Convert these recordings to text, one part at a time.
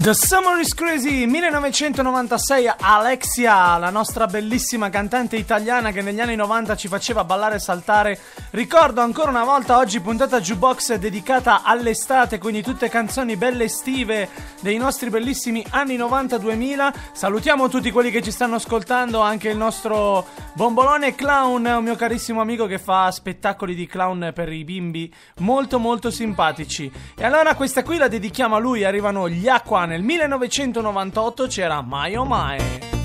The Summer is Crazy 1996 Alexia, la nostra bellissima cantante italiana che negli anni 90 ci faceva ballare e saltare. Ricordo ancora una volta oggi puntata jukebox dedicata all'estate, quindi tutte canzoni belle estive dei nostri bellissimi anni 90-2000. Salutiamo tutti quelli che ci stanno ascoltando, anche il nostro Bombolone Clown, un mio carissimo amico che fa spettacoli di clown per i bimbi molto molto simpatici. E allora questa qui la dedichiamo a lui, arrivano gli Aqua nel 1998 c'era Mai Oh Mai.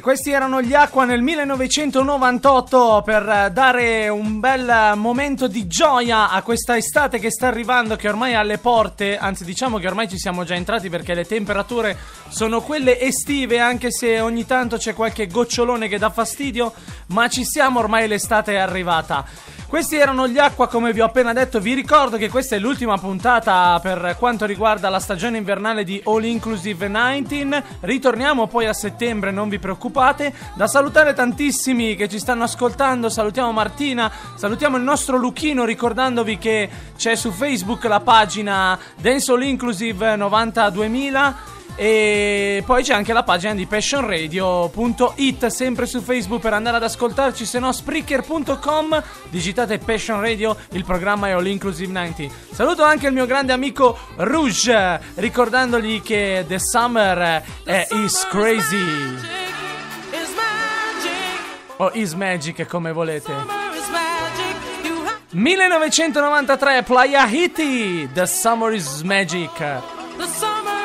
Questi erano gli Acqua nel 1998 per eh, dare un bel eh, momento di gioia a questa estate che sta arrivando, che ormai è alle porte, anzi diciamo che ormai ci siamo già entrati perché le temperature sono quelle estive, anche se ogni tanto c'è qualche gocciolone che dà fastidio, ma ci siamo ormai l'estate è arrivata. Questi erano gli Acqua, come vi ho appena detto. Vi ricordo che questa è l'ultima puntata per quanto riguarda la stagione invernale di All Inclusive 19. Ritorniamo poi a settembre, non vi preoccupate. Da salutare tantissimi che ci stanno ascoltando. Salutiamo Martina, salutiamo il nostro Luchino, ricordandovi che c'è su Facebook la pagina Dance All Inclusive 90 2000. E poi c'è anche la pagina di passionradio.it, sempre su Facebook per andare ad ascoltarci, se no Spreaker.com, digitate Passion Radio, il programma è All Inclusive 90. Saluto anche il mio grande amico Rouge, ricordandogli che The Summer è Is Crazy, o Is Magic come volete. Summer is magic. You have 1993, Playa Hiti, The Summer is Magic. the summer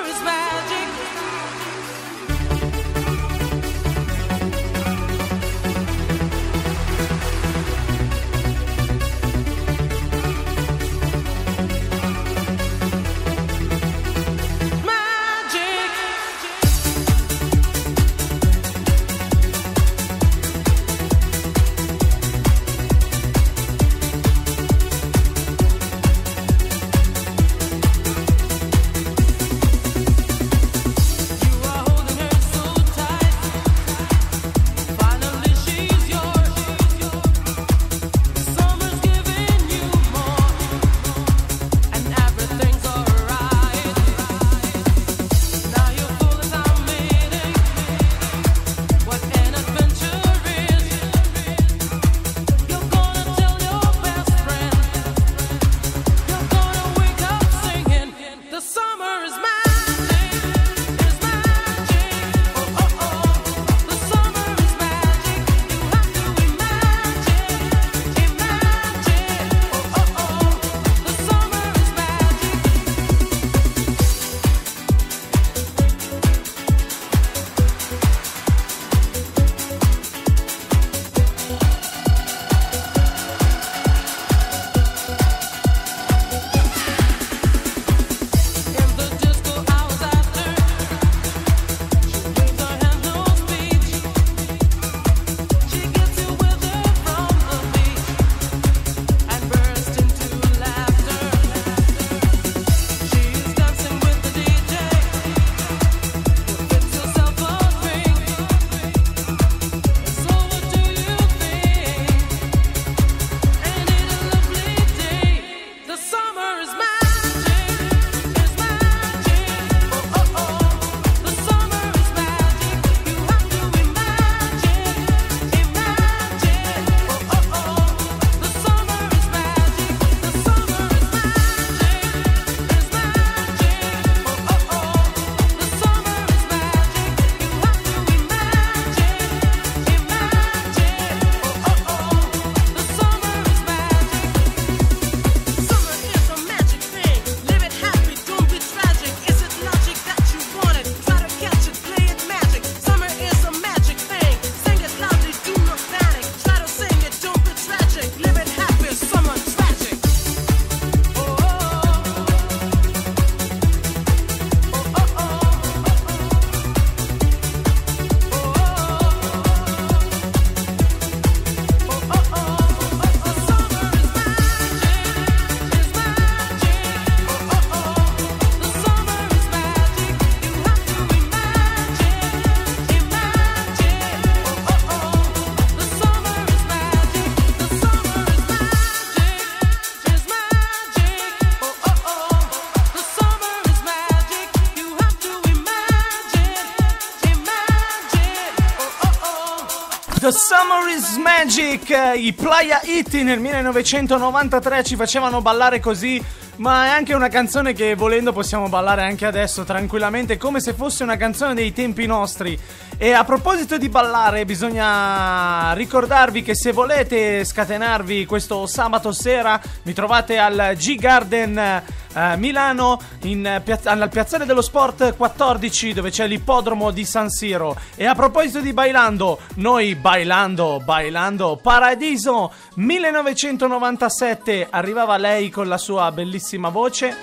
Magic, i Playa Iti nel 1993 ci facevano ballare così, ma è anche una canzone che volendo possiamo ballare anche adesso tranquillamente, come se fosse una canzone dei tempi nostri. E a proposito di ballare, bisogna ricordarvi che se volete scatenarvi questo sabato sera, mi trovate al G Garden eh, Milano, in, eh, piazz- al Piazzale dello Sport 14, dove c'è l'ippodromo di San Siro. E a proposito di bailando, noi bailando, bailando, Paradiso 1997, arrivava lei con la sua bellissima voce.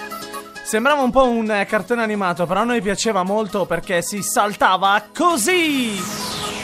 Sembrava un po' un eh, cartone animato, però a noi piaceva molto perché si saltava così.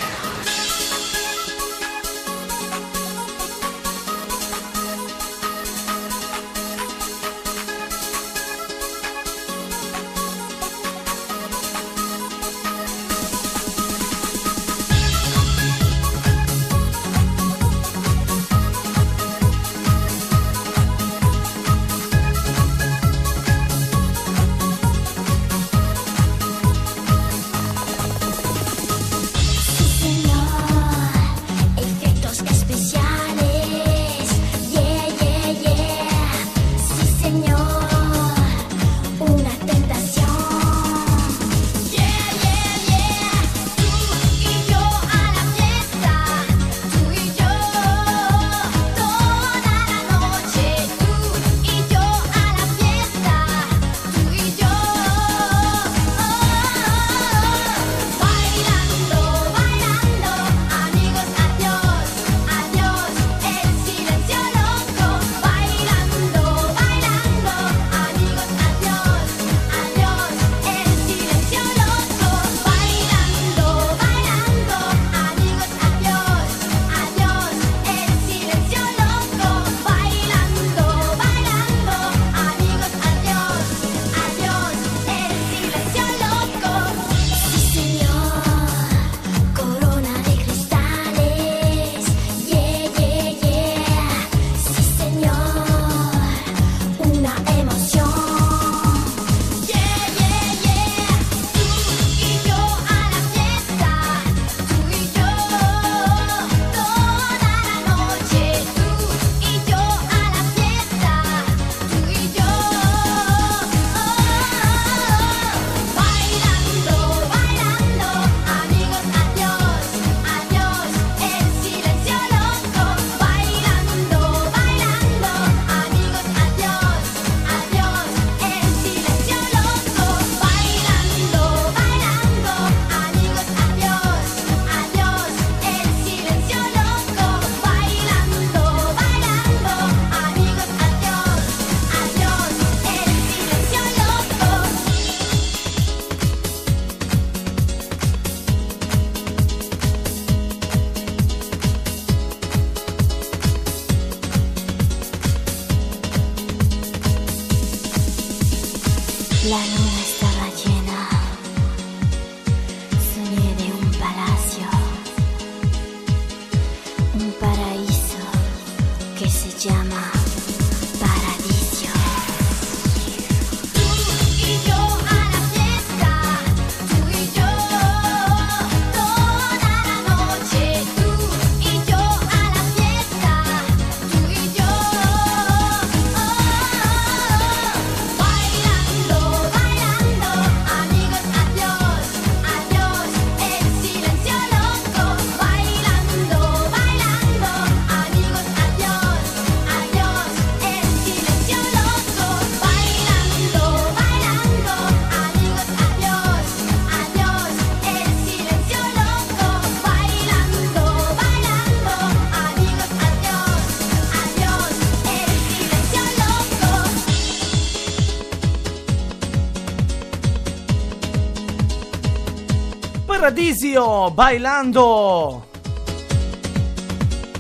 Paradisio bailando.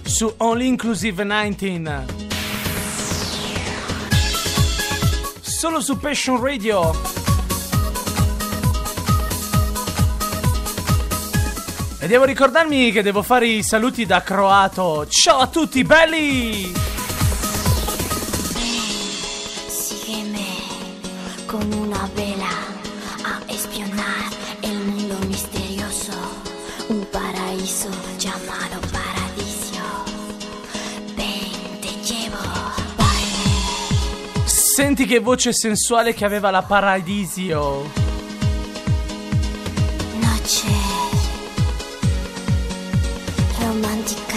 Su All Inclusive 19 solo su Passion Radio. E devo ricordarmi che devo fare i saluti da croato. Ciao a tutti belli senti che voce sensuale che aveva la Paradisio Noche romántica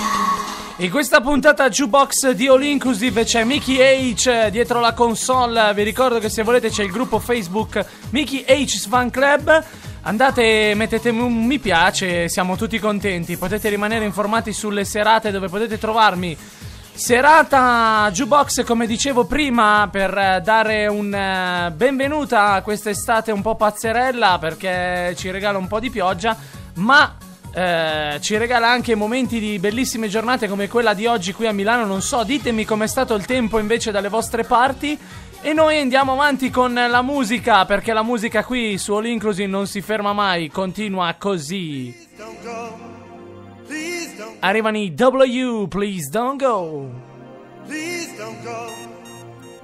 In questa puntata Jukebox di All Inclusive c'è Mickey H dietro la console. Vi ricordo che se volete c'è il gruppo Facebook Mickey H Fan Club. Andate, mettete un mi piace, siamo tutti contenti. Potete rimanere informati sulle serate dove potete trovarmi. Serata Jukebox, come dicevo prima, per eh, dare un eh, benvenuta a quest'estate un po' pazzerella perché ci regala un po' di pioggia, ma eh, ci regala anche momenti di bellissime giornate come quella di oggi qui a Milano. Non so, ditemi com'è stato il tempo invece dalle vostre parti. E noi andiamo avanti con la musica, perché la musica qui su All Inclusive non si ferma mai, continua così. Don't go. Please don't, Arrivano i W, please don't go. please don't go.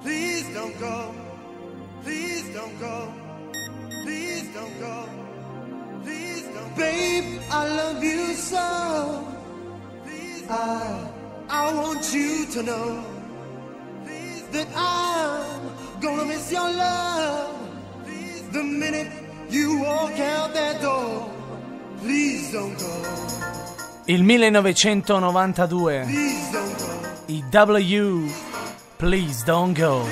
Please don't go. Please don't go. Please don't go. Please don't Babe, I love you so. Please I I want you to know that I'm gonna miss your love. The minute you walk out that door. Please don't go. Il 1992, Please don't go. i W, please don't go.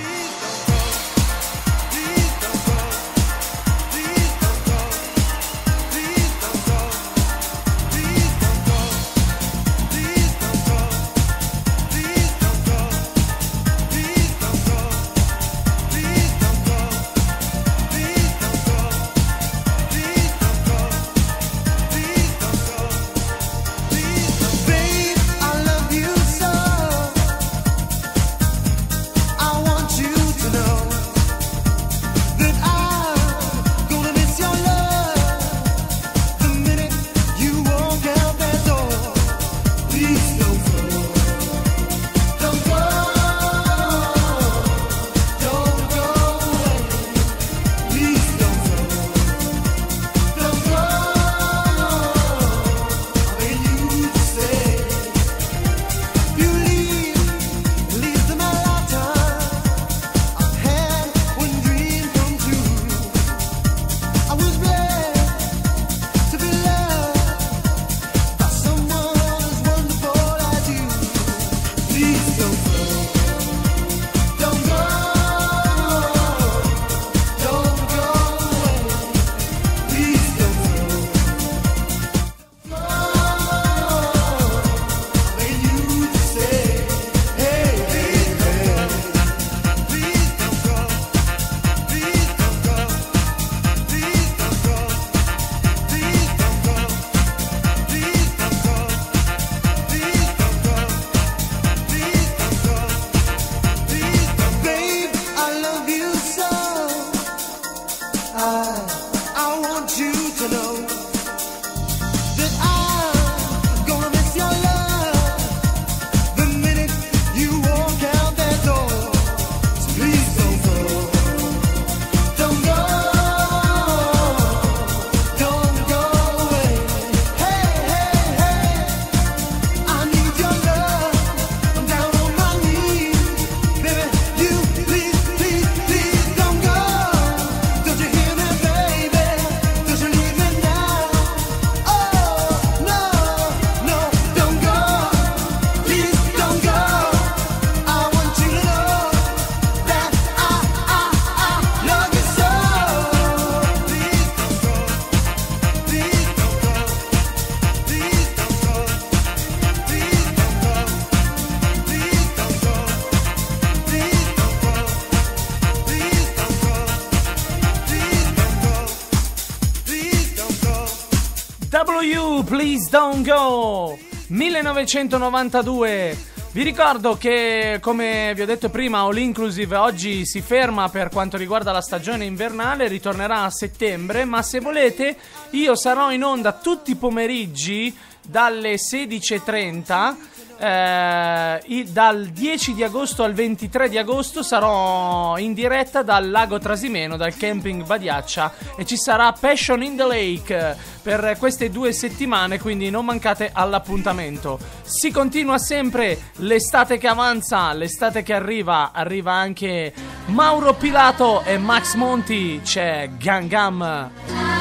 1992. Vi ricordo che, come vi ho detto prima, All Inclusive oggi si ferma per quanto riguarda la stagione invernale, ritornerà a settembre, ma se volete io sarò in onda tutti i pomeriggi dalle 16.30 eh, dal 10 di agosto al 23 di agosto sarò in diretta dal lago Trasimeno, dal camping Badiaccia e ci sarà Passion in the Lake per queste due settimane, quindi non mancate all'appuntamento. Si continua sempre l'estate che avanza, l'estate che arriva, arriva anche Mauro Pilato e Max Monti, c'è Gangam.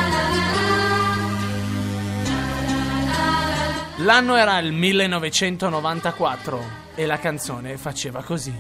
L'anno era il 1994 e la canzone faceva così.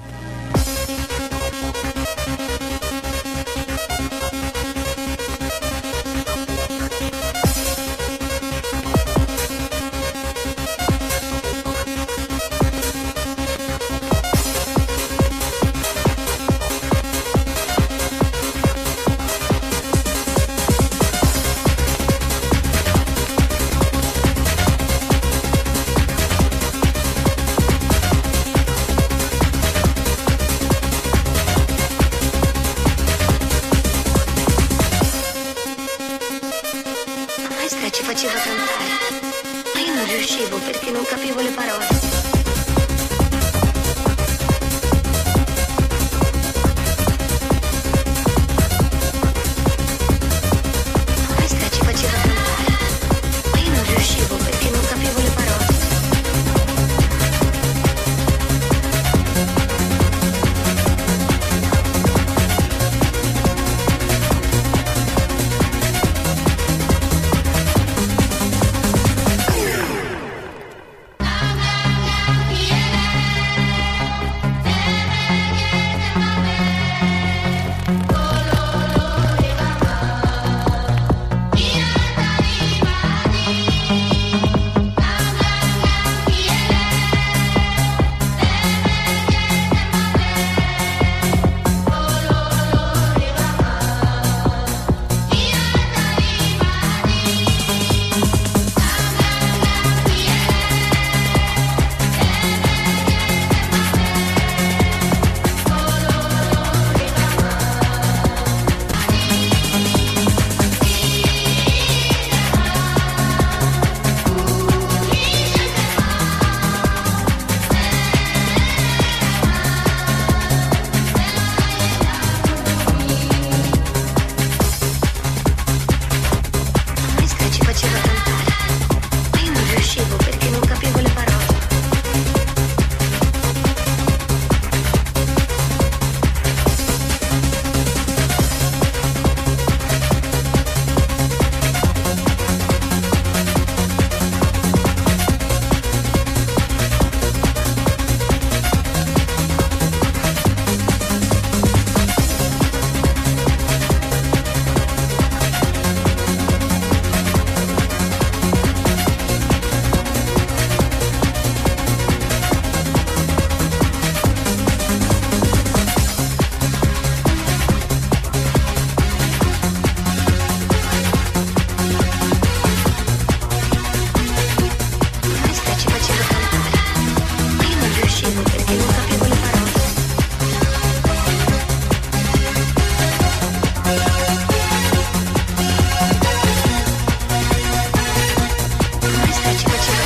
La maestra ci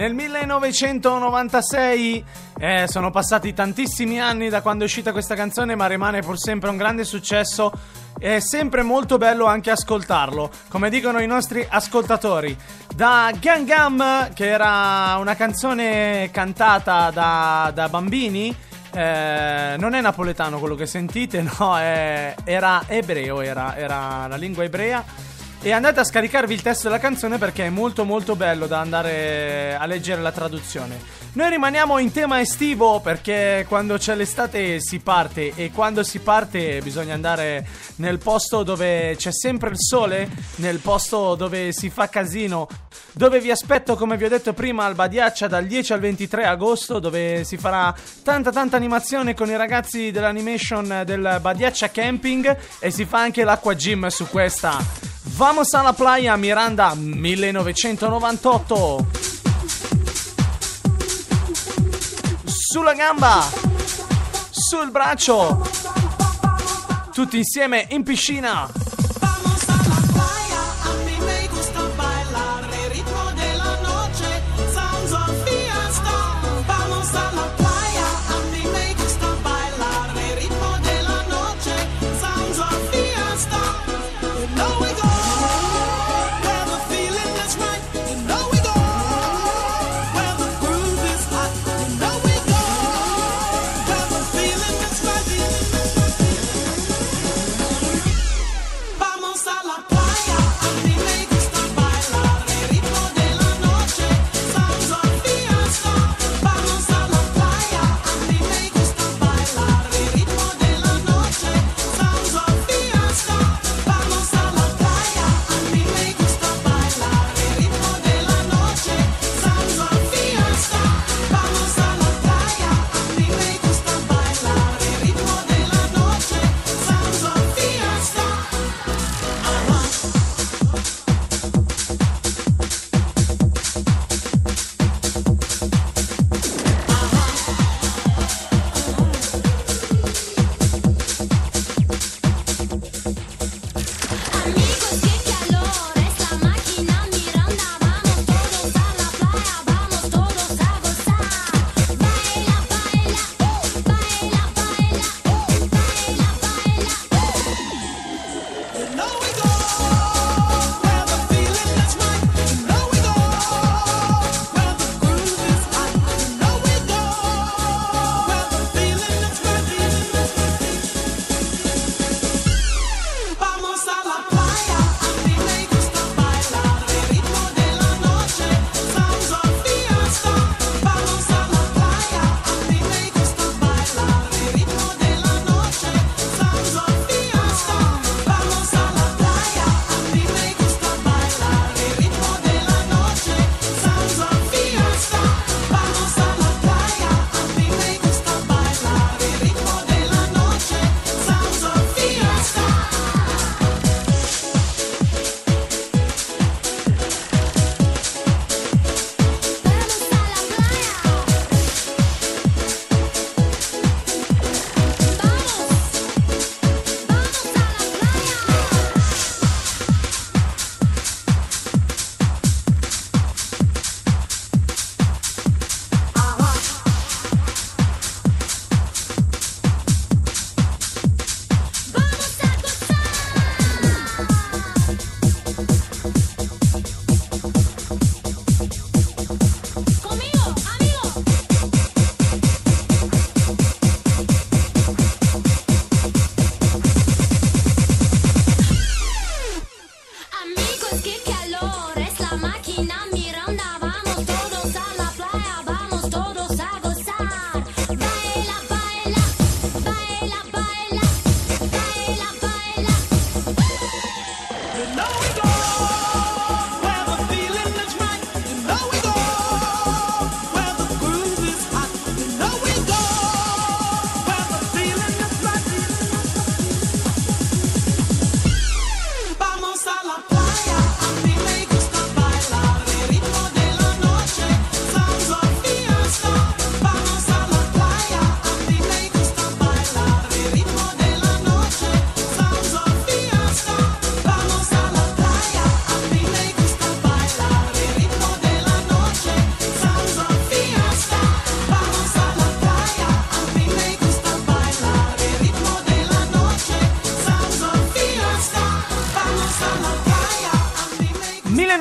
nel 1996 eh, sono passati tantissimi anni da quando è uscita questa canzone ma rimane pur sempre un grande successo. È sempre molto bello anche ascoltarlo come dicono i nostri ascoltatori. Da Gangam che era una canzone cantata da, da bambini eh, non è napoletano quello che sentite no è- era ebreo era, era la lingua ebrea e andate a scaricarvi il testo della canzone perché è molto molto bello da andare a leggere la traduzione. Noi rimaniamo in tema estivo perché quando c'è l'estate si parte e quando si parte bisogna andare nel posto dove c'è sempre il sole, nel posto dove si fa casino, dove vi aspetto come vi ho detto prima al Badiaccia dal 10 al 23 agosto dove si farà tanta tanta animazione con i ragazzi dell'animation del Badiaccia Camping e si fa anche l'acqua gym su questa. Vamos alla playa Miranda 1998 Sulla gamba Sul braccio Tutti insieme in piscina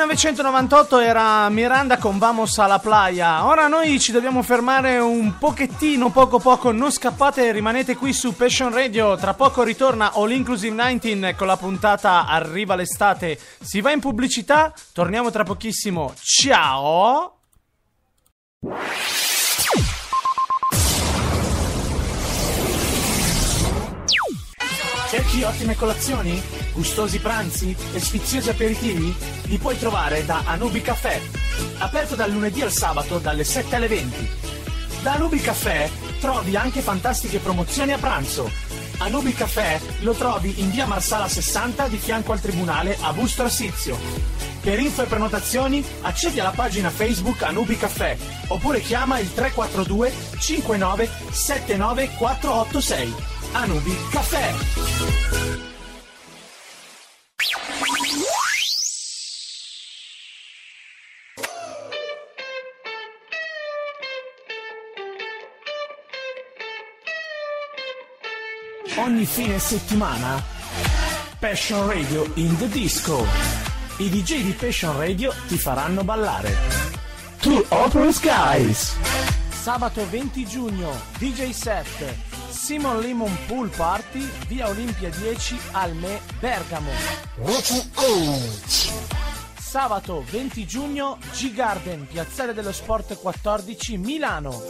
1998 era Miranda con Vamos alla playa. Ora noi ci dobbiamo fermare un pochettino, poco poco. Non scappate, rimanete qui su Passion Radio. Tra poco ritorna All Inclusive 19 con la puntata Arriva l'estate. Si va in pubblicità. Torniamo tra pochissimo. Ciao! Cerchi ottime colazioni? Gustosi pranzi? E sfiziosi aperitivi? Li puoi trovare da Anubi Caffè. Aperto dal lunedì al sabato dalle 7 alle 20. Da Anubi Caffè trovi anche fantastiche promozioni a pranzo. Anubi Caffè lo trovi in via Marsala 60 di fianco al tribunale a Busto Arsizio. Per info e prenotazioni accedi alla pagina Facebook Anubi Caffè oppure chiama il 342 59 79 486. Anubi Caffè. Ogni fine settimana Passion Radio in the Disco. I DJ di Passion Radio ti faranno ballare. To Open Skies. Sabato 20 giugno, DJ set. Simon Lemon Pool Party, via Olimpia 10, Alme, Bergamo. Sabato 20 giugno, G-Garden, Piazzale dello Sport 14, Milano.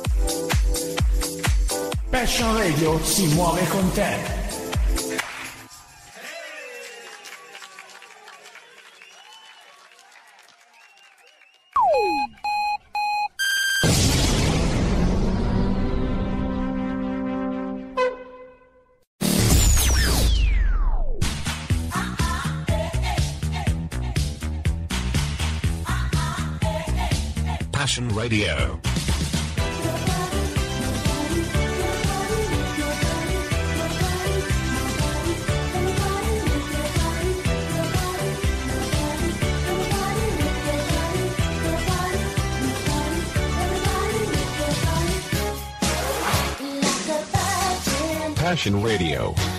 Passion Radio si muove con te. Passion Radio. Passion Radio.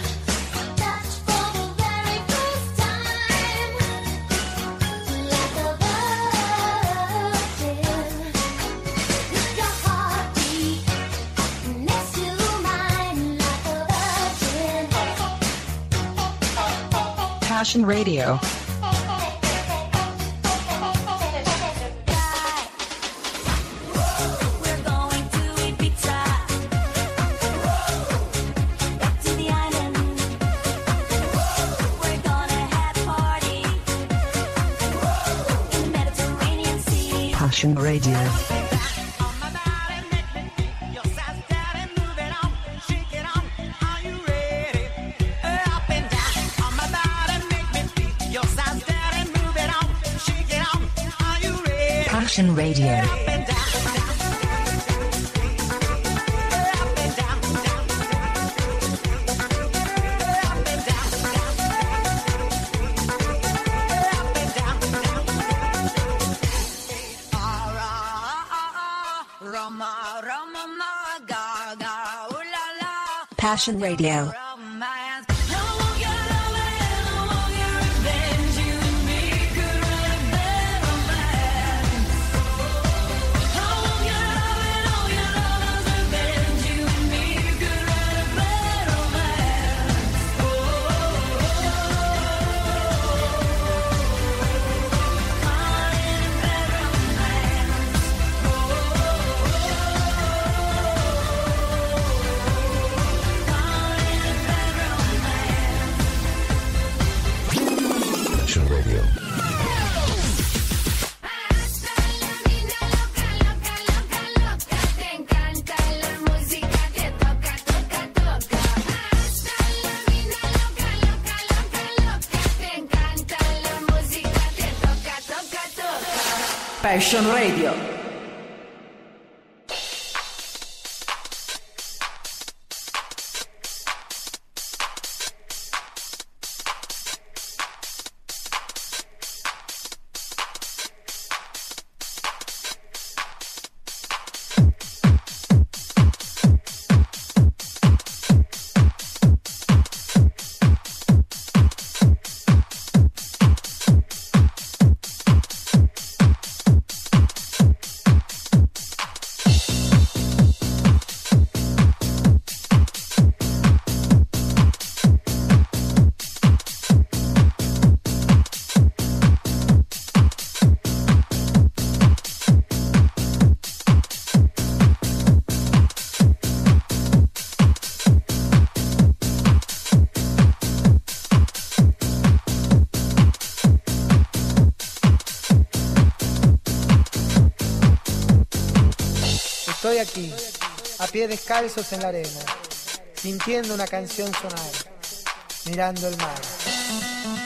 Passion Radio. Passion Radio. Passion Radio. Aquí, a pies descalzos en la arena, sintiendo una canción sonar, mirando el mar.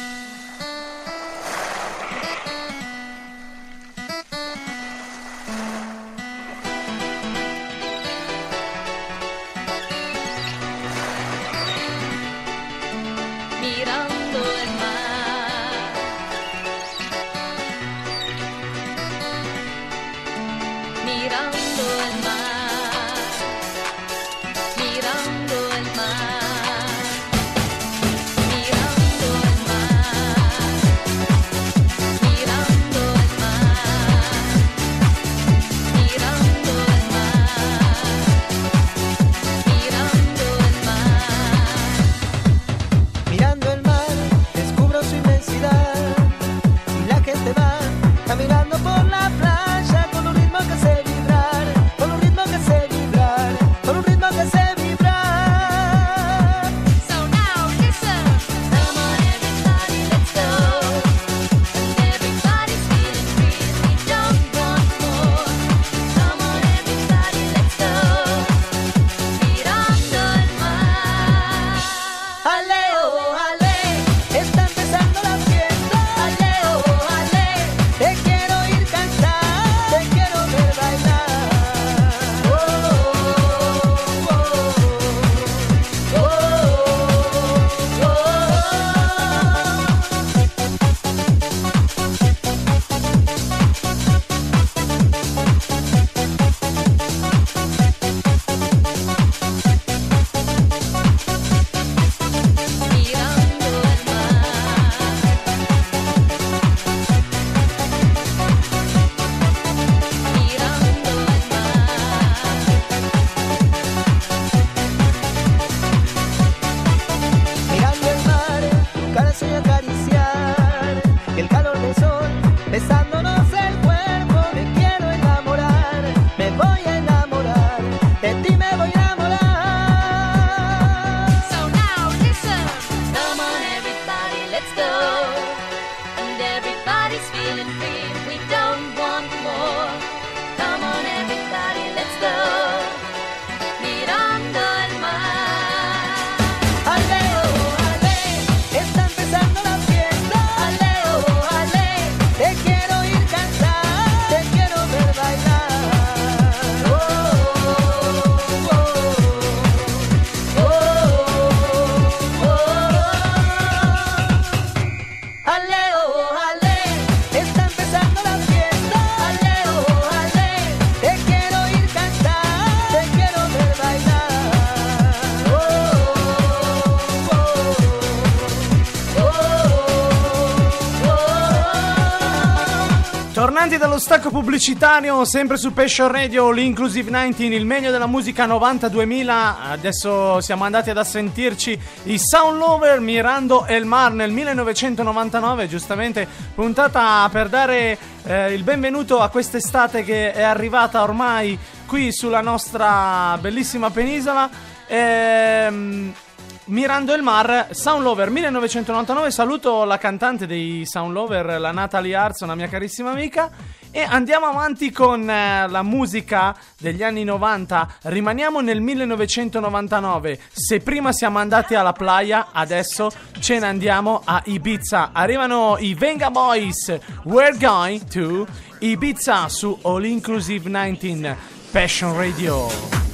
Pubblicitario, sempre su Passion Radio, l'Inclusive 19, il meglio della musica 90-2000. Adesso siamo andati ad assentirci i Sound Lover Mirando El Mar nel 1999, giustamente puntata per dare eh, il benvenuto a quest'estate che è arrivata ormai qui sulla nostra bellissima penisola. Ehm, Mirando il Mar, Sound Lover 1999. Saluto la cantante dei Sound Lover, la Natalie Arz, una mia carissima amica. E andiamo avanti con eh, la musica degli anni 90. Rimaniamo nel 1999. Se prima siamo andati alla playa, adesso ce ne andiamo a Ibiza. Arrivano i Venga Boys. We're going to Ibiza su All Inclusive 19 Passion Radio.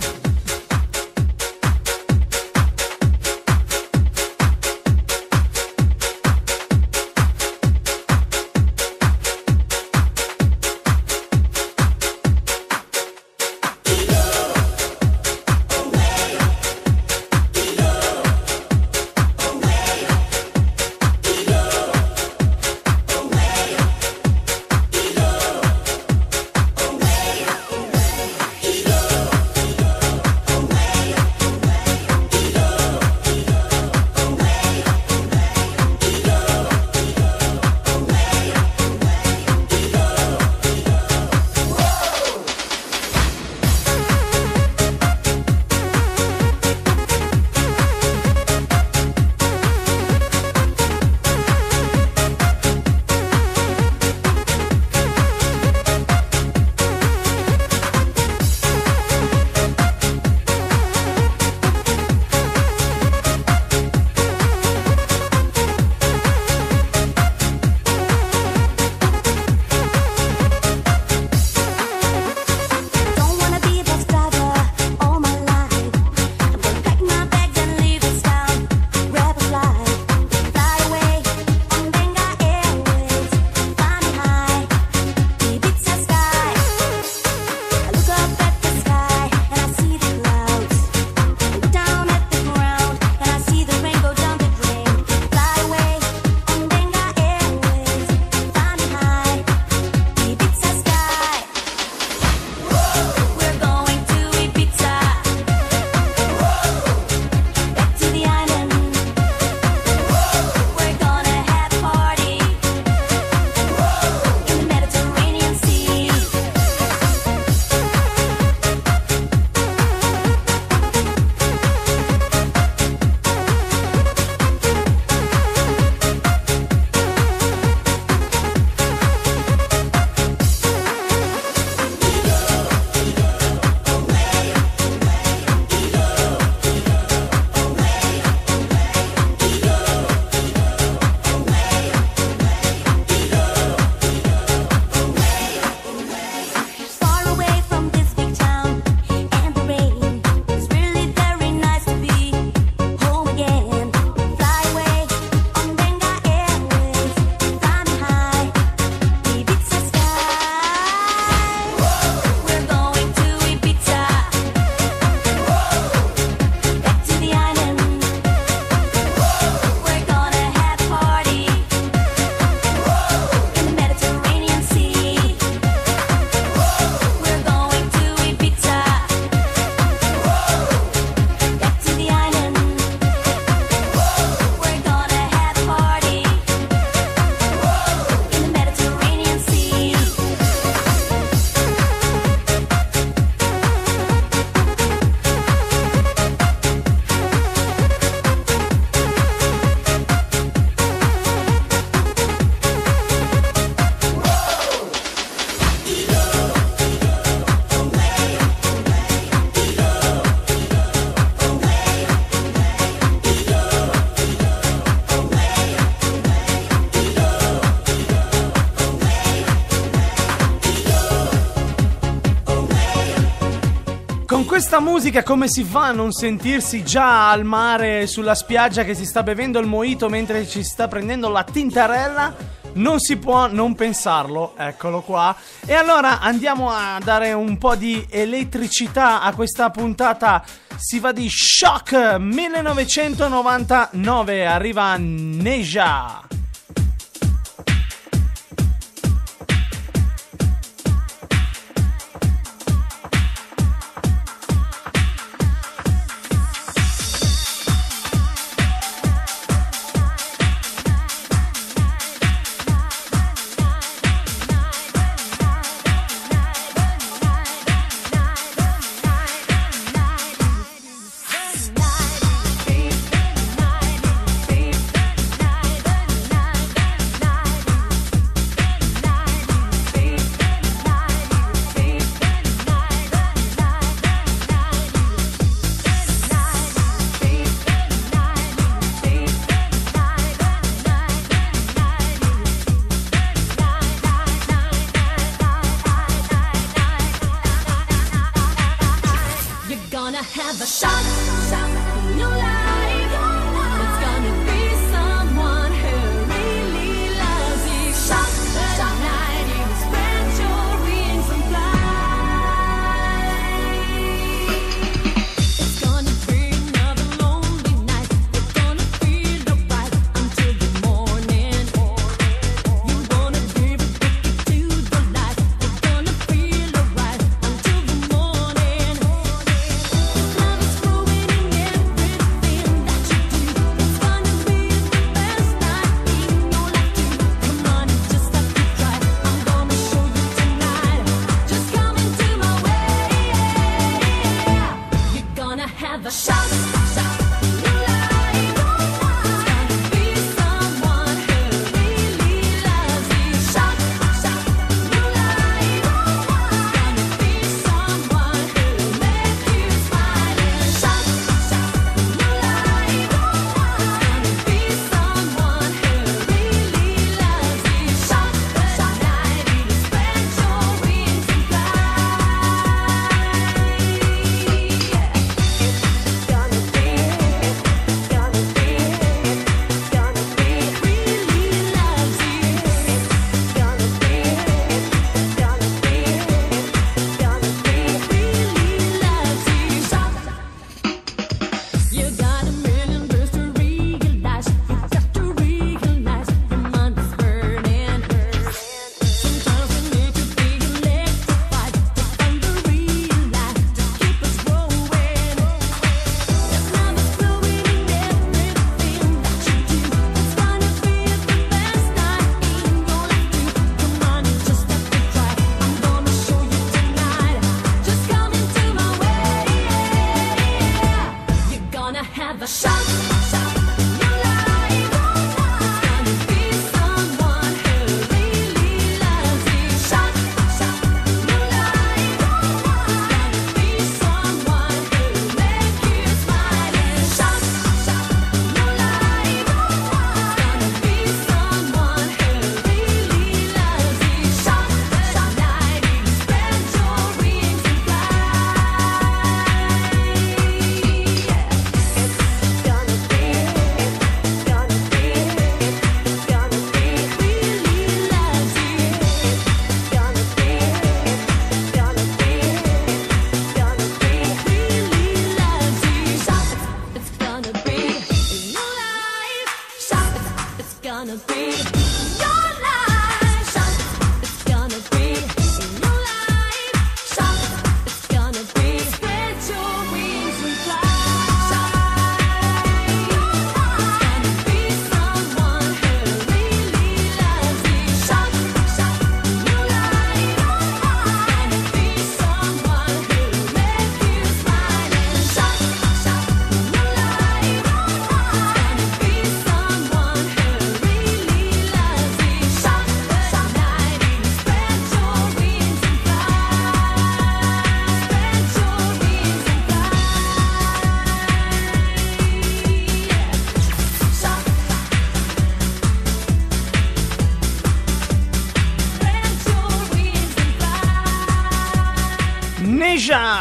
Questa musica come si fa a non sentirsi già al mare sulla spiaggia che si sta bevendo il mojito mentre ci sta prendendo la tintarella? Non si può non pensarlo, eccolo qua. E allora andiamo a dare un po' di elettricità a questa puntata. Si va di Shock 1999, arriva Neja.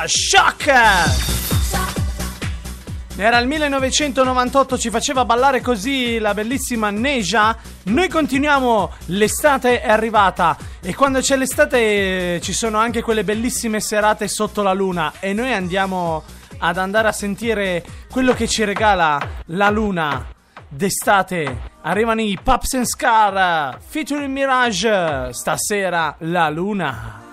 Shock! Era il 1998, ci faceva ballare così la bellissima Neja. Noi continuiamo, l'estate è arrivata e quando c'è l'estate eh, ci sono anche quelle bellissime serate sotto la luna e noi andiamo ad andare a sentire quello che ci regala la luna d'estate. Arrivano i Pups and Scar featuring Mirage. Stasera la luna.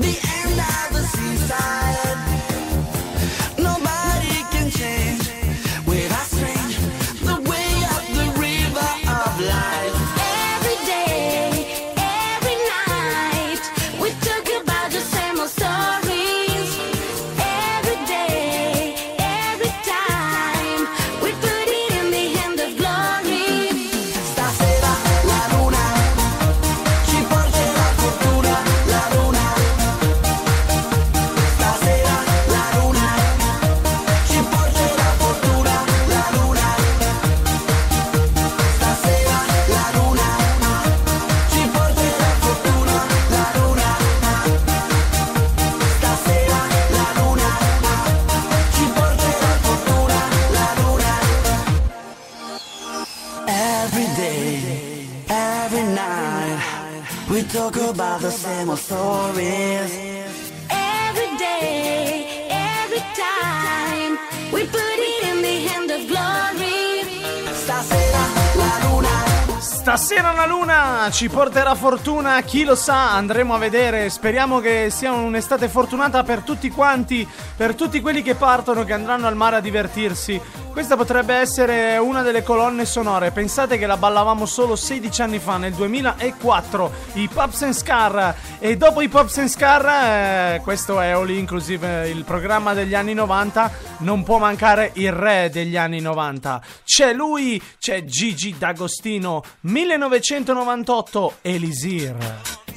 The end of the seaside. Ci porterà fortuna, chi lo sa, andremo a vedere. Speriamo che sia un'estate fortunata per tutti quanti, per tutti quelli che partono, che andranno al mare a divertirsi. Questa potrebbe essere una delle colonne sonore. Pensate che la ballavamo solo 16 anni fa, nel 2004, i Pops and Scar. E dopo i Pops and Scar, eh, questo è All Inclusive, il programma degli anni 90, non può mancare il re degli anni 90. C'è lui, c'è Gigi D'Agostino, 1998, Elisir.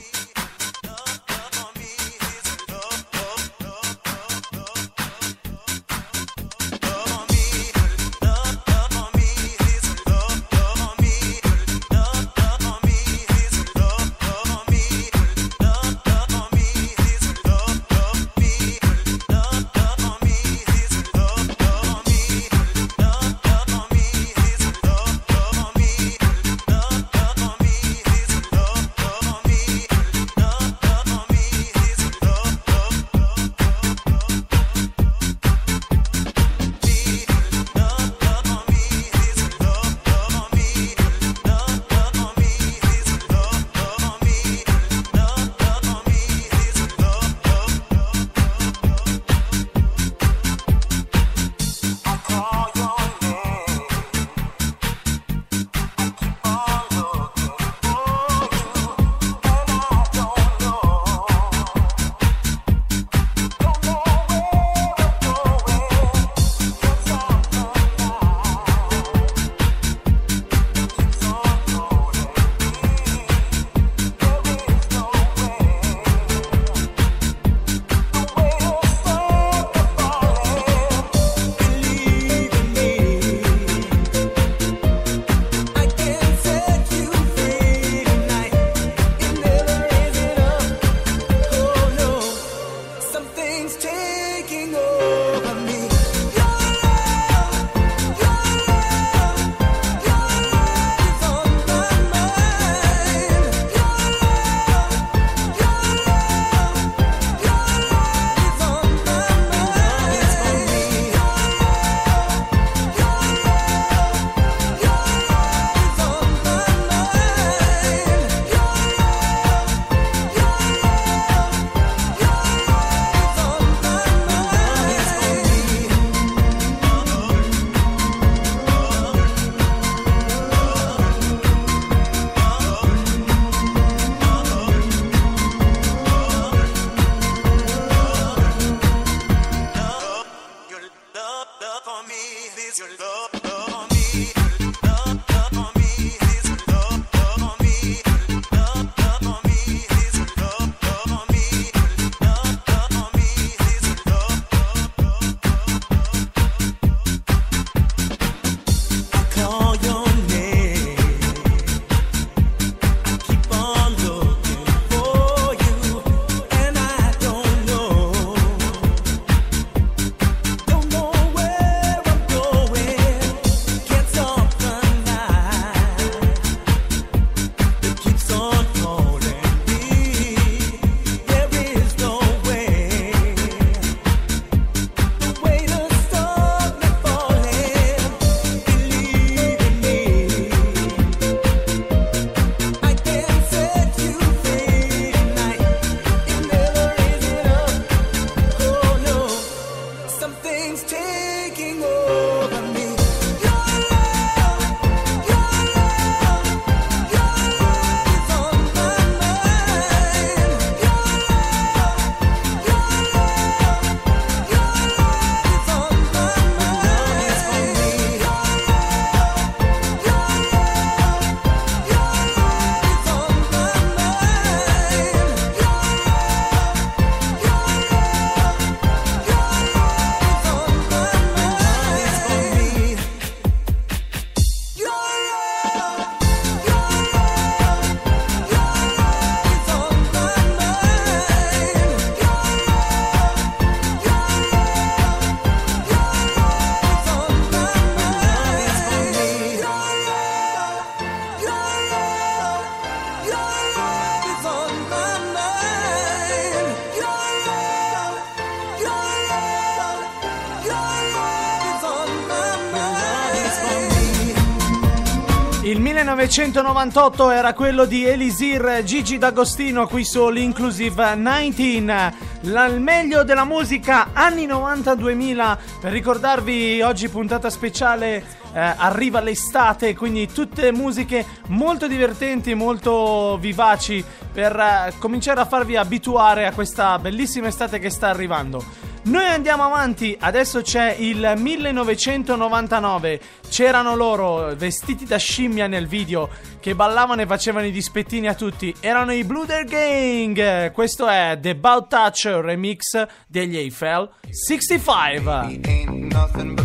1998 era quello di Elisir Gigi D'Agostino qui su Inclusive 19 il meglio della musica anni 90-2000 per ricordarvi oggi puntata speciale eh, arriva l'estate quindi tutte musiche molto divertenti molto vivaci per eh, cominciare a farvi abituare a questa bellissima estate che sta arrivando. Noi andiamo avanti, adesso c'è il 1999. C'erano loro vestiti da scimmia nel video che ballavano e facevano i dispettini a tutti. Erano i Bluder Gang. Questo è The Bout Touch remix degli Eiffel 65. Ain't nothing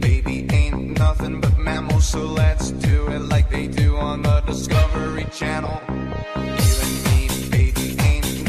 baby, ain't nothing but mammals, so let's do it like they do on the Discovery Channel.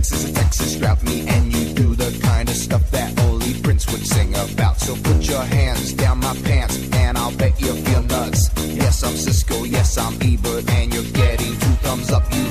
Texas, a Texas drought me and you do the kind of stuff that only Prince would sing about. So put your hands down my pants and I'll bet you feel nuts. Yes, I'm Cisco, yes, I'm Ebert, and you're getting two thumbs up. You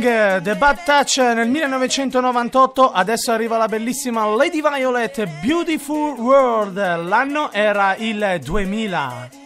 Gang, The Bad Touch nel 1998, adesso arriva la bellissima Lady Violet, Beautiful World, l'anno era il 2000.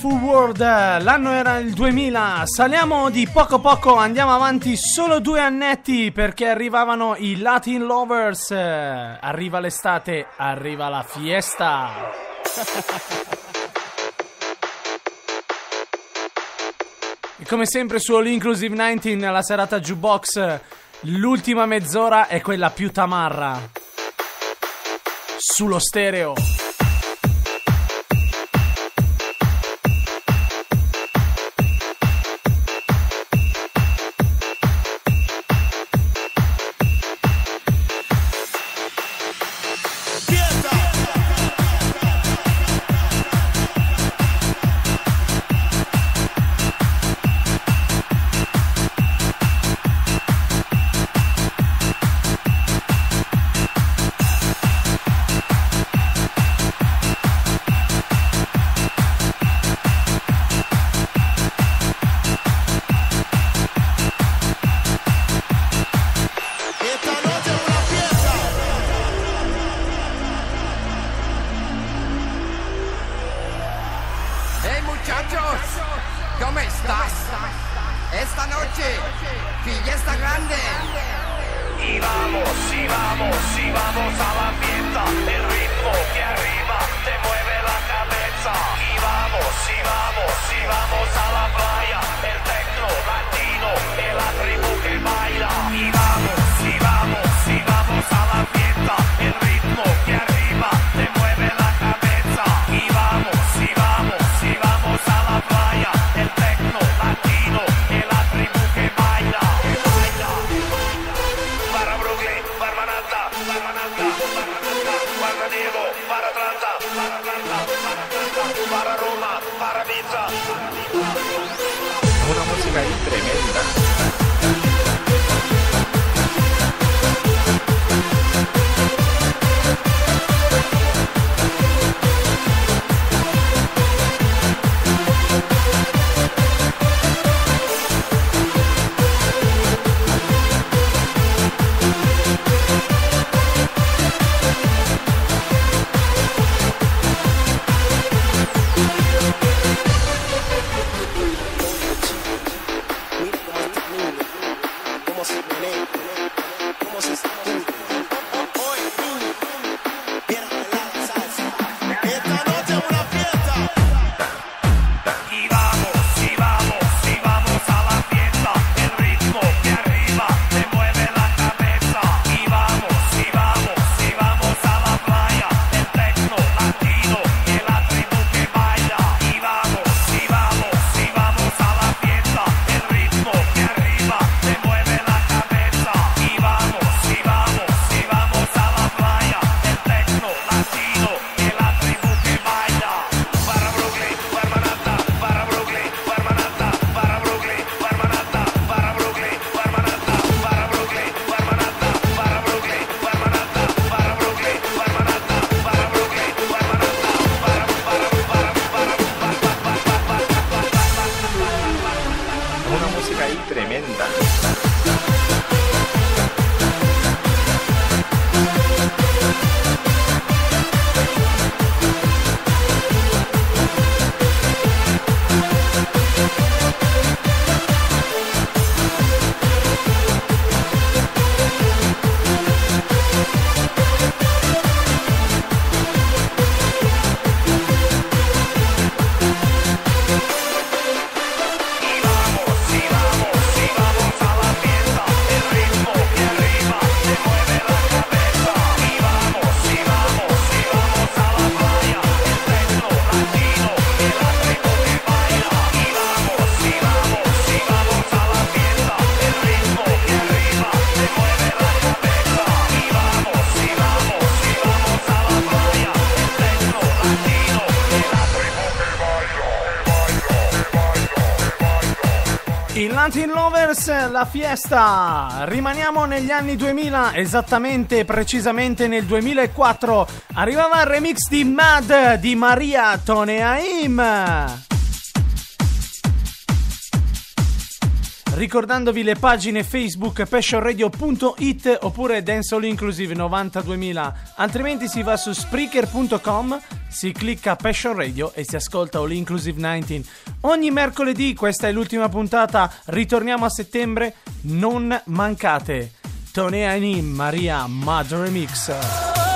Beautiful World, l'anno era il 2000, saliamo di poco poco, andiamo avanti solo due annetti perché arrivavano i Latin Lovers, arriva l'estate, arriva la fiesta. E come sempre su All Inclusive 19, la serata jukebox, l'ultima mezz'ora è quella più tamarra. Sullo stereo. Latin Lovers, la fiesta! Rimaniamo negli anni 2000, esattamente, precisamente nel 2004. Arrivava il remix di Mad di Maria Toneaim. ricordandovi le pagine Facebook passionradio.it oppure Dancehall Inclusive 92000, altrimenti si va su spreaker.com, si clicca Passion Radio e si ascolta All Inclusive 19. Ogni mercoledì, questa è l'ultima puntata, ritorniamo a settembre, non mancate. Tonea Anim, Maria Madre Mix.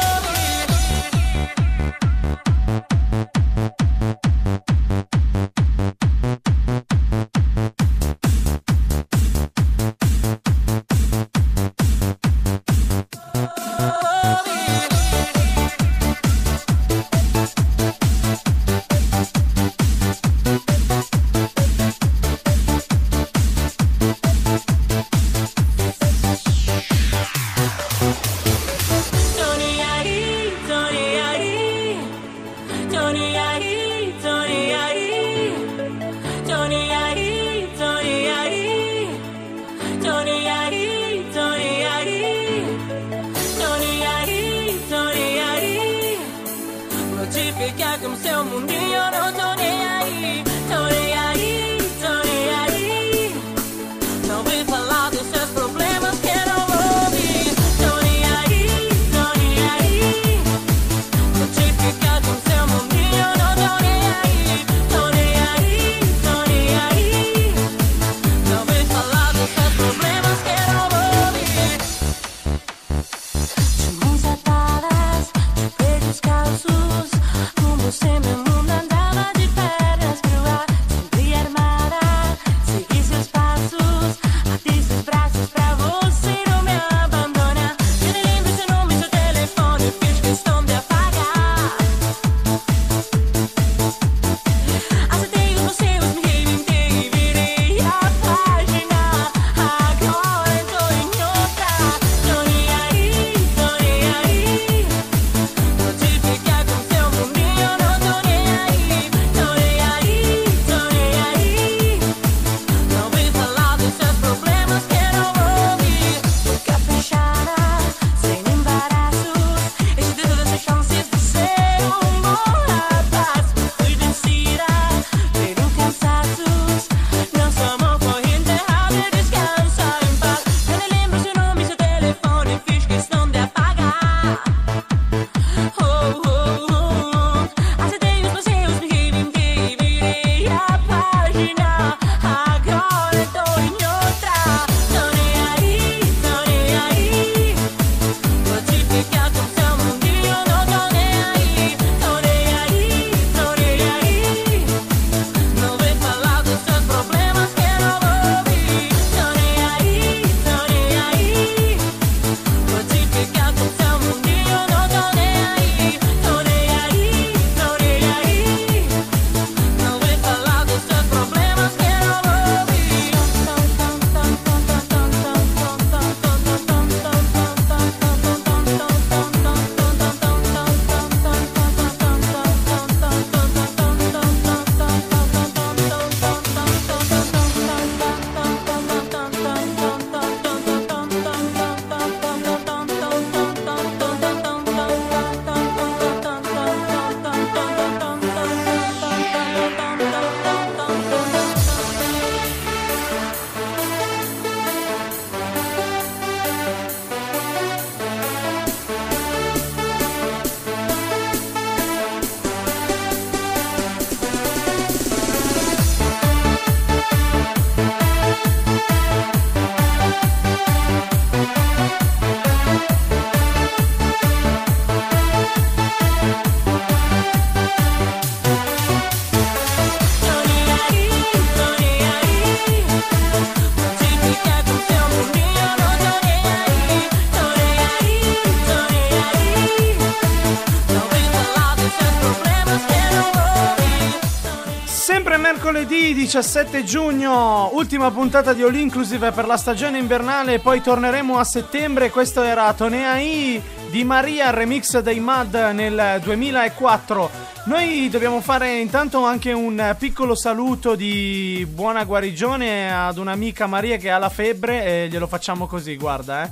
17 giugno, ultima puntata di All Inclusive per la stagione invernale, poi torneremo a settembre. Questo era Tonea I di Maria, remix dei Mad nel 2004. Noi dobbiamo fare intanto anche un piccolo saluto di buona guarigione ad un'amica Maria che ha la febbre e glielo facciamo così, guarda, eh.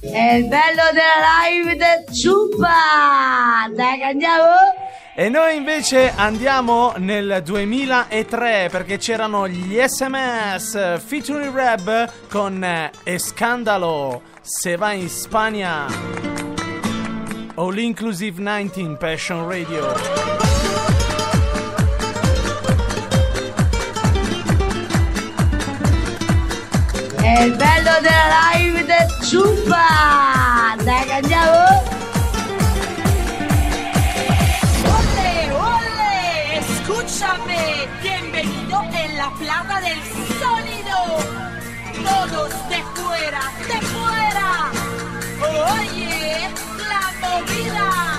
È il bello della live del Ciupa! Dai, andiamo! E noi invece andiamo nel 2003 perché c'erano gli SMS featuring Rap con eh, Escandalo se vai in Spagna. All Inclusive 19 Passion Radio. È il bello della live del Ciupa! Dai, andiamo! La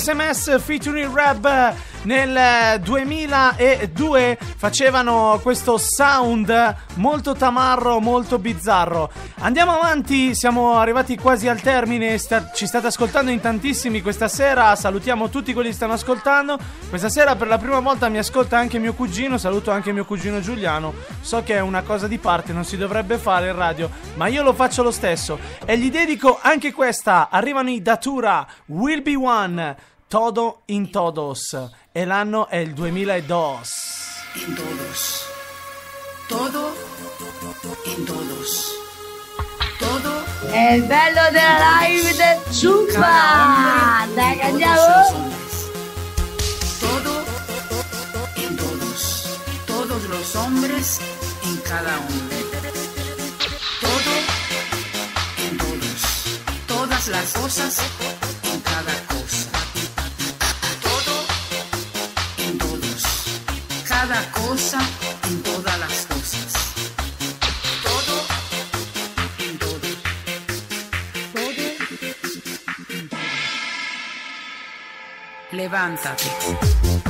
SMS featuring Rap nel eh, 2002 facevano questo sound molto tamarro, molto bizzarro. Andiamo avanti, siamo arrivati quasi al termine, sta- ci state ascoltando in tantissimi questa sera, salutiamo tutti quelli che stanno ascoltando. Questa sera per la prima volta mi ascolta anche mio cugino, saluto anche mio cugino Giuliano. So che è una cosa di parte, non si dovrebbe fare in radio, ma io lo faccio lo stesso. E gli dedico anche questa. Arrivano i Datura, Will Be One, Todo in Todos. E l'anno è il 2002. en todos. Todo en todos. Todo È il bello della live del Chupa! Dai, che andiamo! Todo en todos. Todos los hombres en cada hombre. Todo en todos. Todas las cosas cosa en todas las cosas. Todo en todos. Todo en todos. Levántate.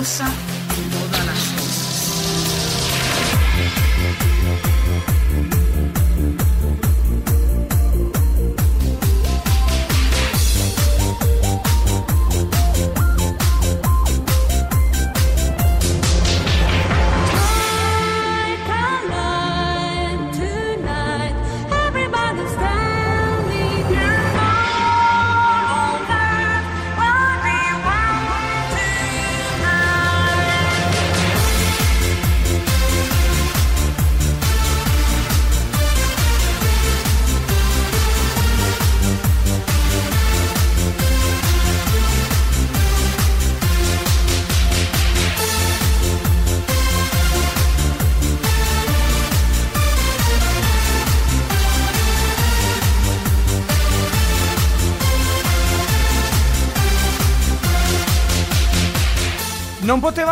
rossa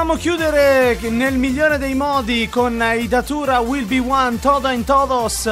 Potevamo chiudere nel migliore dei modi con i Datura Will Be One Todo in Todos.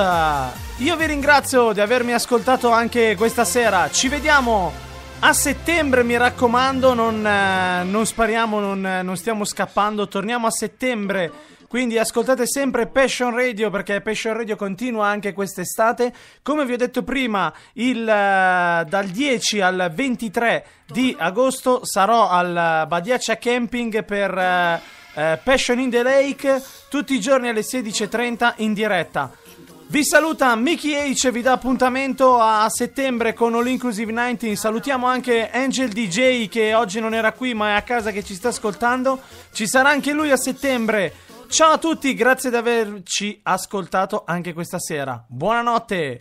Io vi ringrazio di avermi ascoltato anche questa sera. Ci vediamo a settembre, mi raccomando, non, eh, non spariamo, non, non stiamo scappando. Torniamo a settembre. Quindi ascoltate sempre Passion Radio perché Passion Radio continua anche quest'estate. Come vi ho detto prima, il, eh, dal 10 al 23 di agosto sarò al Badiaccia Camping per eh, Passion in the Lake tutti i giorni alle 16.30 in diretta. Vi saluta Mickey H, vi dà appuntamento a settembre con All Inclusive 19. Salutiamo anche Angel DJ che oggi non era qui ma è a casa che ci sta ascoltando. Ci sarà anche lui a settembre. Ciao a tutti, grazie di averci ascoltato anche questa sera. Buonanotte.